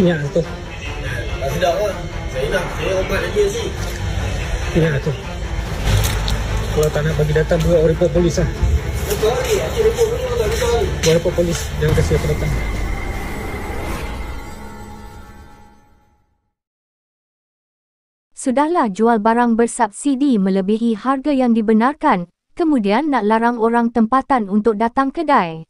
Ya tu. Tak sedap lah. Saya nak, saya hormat dia sih. Ya tu. Kalau tak nak bagi data buat report polis lah. Betul ni, acik report dulu tak bisa ni. Buat report polis. Jangan kasih apa datang. Sudahlah jual barang bersubsidi melebihi harga yang dibenarkan, kemudian nak larang orang tempatan untuk datang kedai.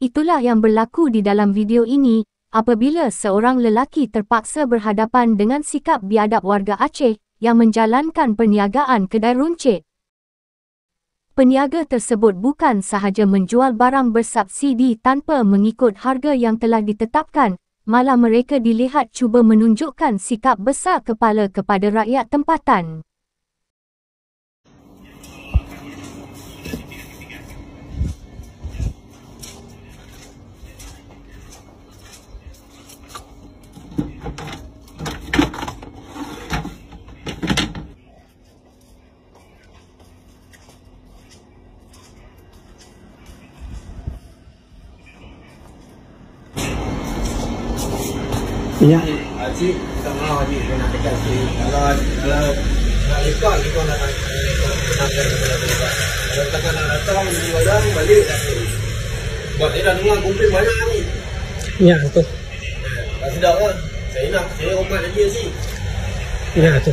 Itulah yang berlaku di dalam video ini, apabila seorang lelaki terpaksa berhadapan dengan sikap biadab warga Aceh yang menjalankan perniagaan kedai runcit. Peniaga tersebut bukan sahaja menjual barang bersubsidi tanpa mengikut harga yang telah ditetapkan, malah mereka dilihat cuba menunjukkan sikap besar kepala kepada rakyat tempatan. Ya. Acik, tak maaf acik saya nak tekan sikit. Kalau kalau nak lepak, kita nak kenalkan kepada lepak. Kalau takkan nak datang, beli barang, balik tak boleh. Sebab saya dah dengar komplain banyak ni. Ya tu. Tak sedap lah. Saya nak, saya hormat dia sih. Ya tu.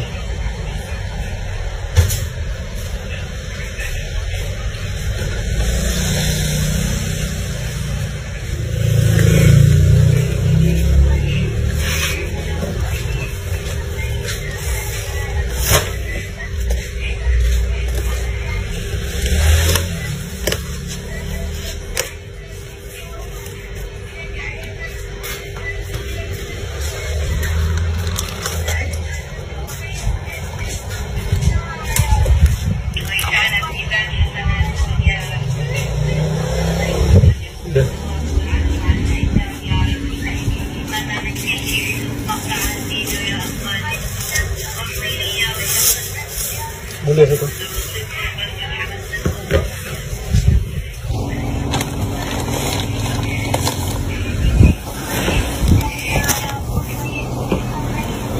Boleh satu.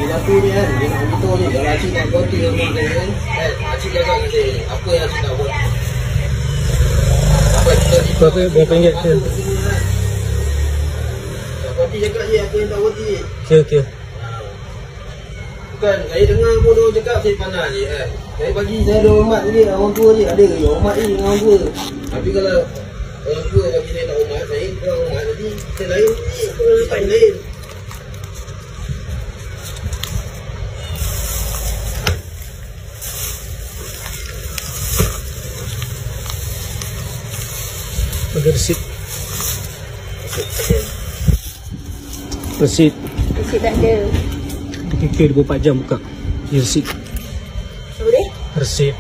Dia satu ni kan, dia nak beritahu ni. Kalau acik nak berhenti dengan mak saya kan, kan, acik cakap dengan saya, apa yang acik nak buat? Apa kita ni? Berapa berapa ringgit tu? Tak cakap je apa yang tak berhenti. Kira kira. Bukan, saya dengar pun orang cakap saya pandang je kan. Saya bagi, saya ada hormat tadi orang tua je. Ada je hormat ni dengan orang tua. Tapi kalau orang tua bagi saya tak hormat, saya kurang hormat. Jadi kita lain, kita lain. Bagi resit. Resit. Resit tak ada. Kira 24 jam buka. Kira resit. Apa dia? Resit.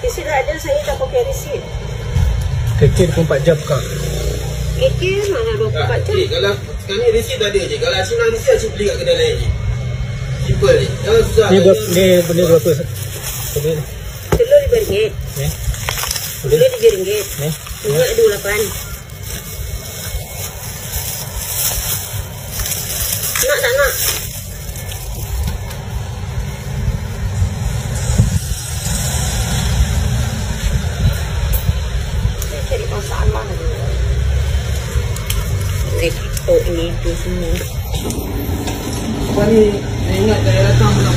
Resit tak ada, saya tak pakai resit. Kira 24 jam buka. AK mana 24 Tak, jam? cik, kalau sekarang ni resit tak ada je. Kalau asyik nak resit, asyik beli kat kedai lain je. Simple je. Jangan susah. Ni ni benda berapa? Ni. Telur RM5. Ni. Telur Boleh. RM3. Ni. Minyak RM28. Ini itu semua. Lepas ni, saya ingat saya datang bulan.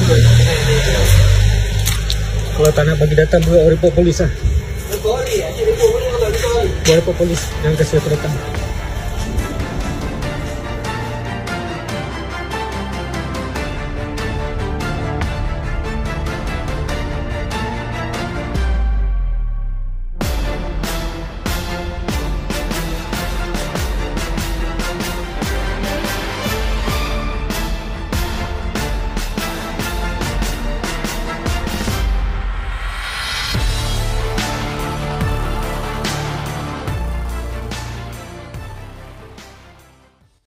Kalau tak nak bagi data buat report polis lah. Ni, report boleh tak betul ni. Buat report polis. Jangan kasih apa datang.